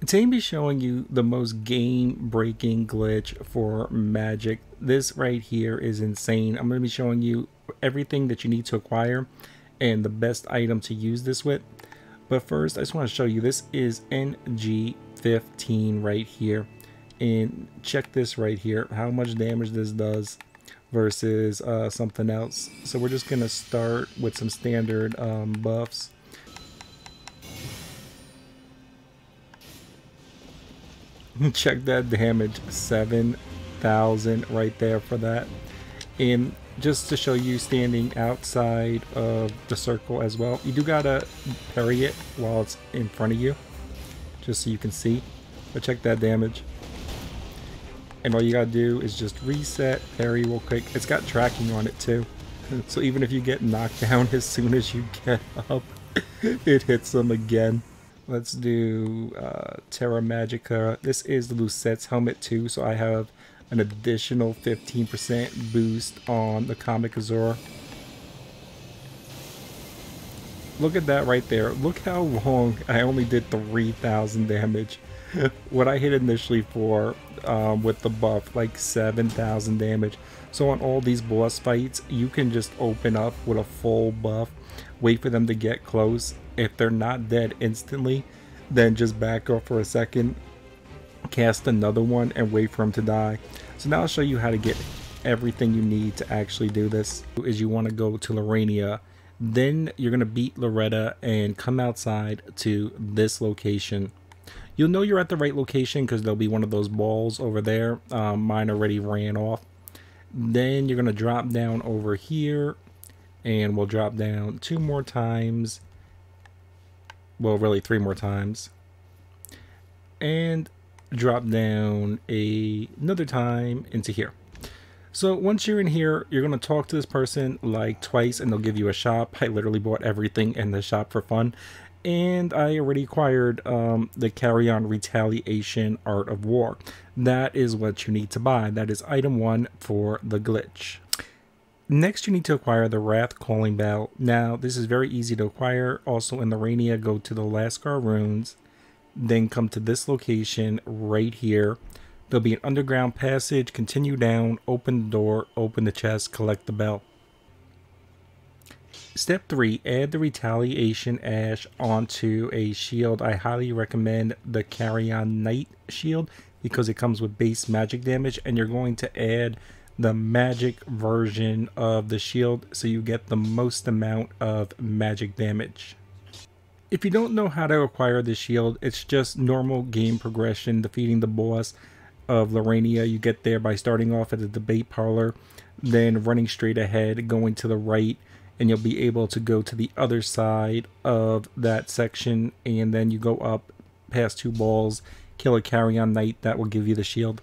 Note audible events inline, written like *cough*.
Today I'm be showing you the most game-breaking glitch for Magic. This right here is insane. I'm going to be showing you everything that you need to acquire and the best item to use this with. But first, I just want to show you this is NG15 right here. And check this right here, how much damage this does versus uh, something else. So we're just going to start with some standard um, buffs. *laughs* check that damage. 7,000 right there for that. And just to show you standing outside of the circle as well you do gotta parry it while it's in front of you just so you can see. But check that damage. And all you gotta do is just reset parry real quick. It's got tracking on it too. *laughs* So even if you get knocked *laughs* down as soon as you get up it hits them again Let's do uh, Terra Magica. This is the Lusat's helmet too, so I have an additional 15% boost on the Comet Azur. Look at that right there. Look how long I only did 3,000 damage. *laughs* what I hit initially for um, with the buff, like 7,000 damage. So on all these boss fights, you can just open up with a full buff, wait for them to get close, if they're not dead instantly, then just back off for a second, cast another one, and wait for them to die. So now I'll show you how to get everything you need to actually do this. Is you want to go to Liurnia, then you're going to beat Loretta and come outside to this location. You'll know you're at the right location because there'll be one of those balls over there. Um, mine already ran off. Then you're going to drop down over here and we'll drop down two more times well, really three more times. And drop down a, another time into here. So once you're in here, you're going to talk to this person like twice and they'll give you a shop. *laughs* I literally bought everything in the shop for fun. And I already acquired um, the Carian Retaliation Art of War. That is what you need to buy. That is item one for the glitch. Next, you need to acquire the Wrath Calling Bell. Now, this is very easy to acquire. Also, in the Rania, go to the Lascar Runes, then come to this location right here. There'll be an underground passage. Continue down, open the door, open the chest, collect the bell. Step 3. Add the Retaliation Ash onto a shield. I highly recommend the Carian Knight shield because it comes with base magic damage and you're going to add the magic version of the shield so you get the most amount of magic damage. If you don't know how to acquire the shield, it's just normal game progression, defeating the boss of Liurnia. You get there by starting off at the debate parlor, then running straight ahead, going to the right, and you'll be able to go to the other side of that section, and then you go up past two balls, kill a Carian knight that will give you the shield.